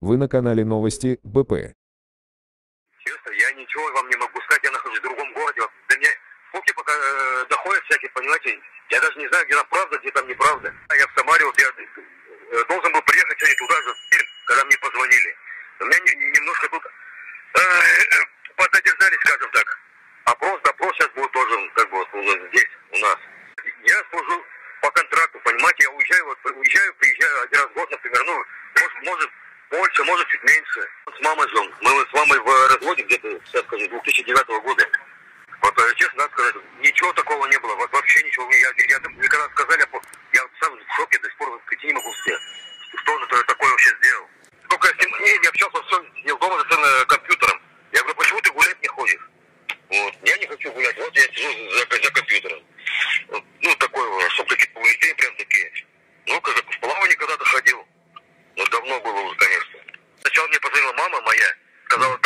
Вы на канале Новости БП. Честно, я ничего вам не могу сказать, я нахожусь в другом городе. До меня слухи пока э, доходят всякие, понимаете, я даже не знаю, где там правда, где там неправда. А Я в Самаре, вот я э, должен был приехать сегодня туда же, когда мне позвонили. У меня не- немножко тут э, пододержались, скажем так. Опрос, допрос сейчас будет тоже, как бы, вот, здесь, у нас. Я служу по контракту, понимаете, я уезжаю, вот, уезжаю, приезжаю один раз в год, например, ну, может, может больше, может чуть меньше. С мамой живем. Мы с мамой в разводе где-то, сейчас скажу, 2009 года. Вот, э, честно сказать, ничего такого не было, вообще ничего. Я, я, я, мне когда сказали, я сам в шоке до сих пор прийти не могу все. Что он это такое вообще сделал? Только я с ним не, не общался, все, сидел дома за э, компьютером. Я говорю, почему ты гулять не ходишь? Вот, я не хочу гулять, вот я сижу за, за компьютером. Ну, такое, чтобы какие-то прям такие. Ну, как в плавание когда-то ходил. Ну, давно было уже, конечно. Сначала мне позвонила мама моя, сказала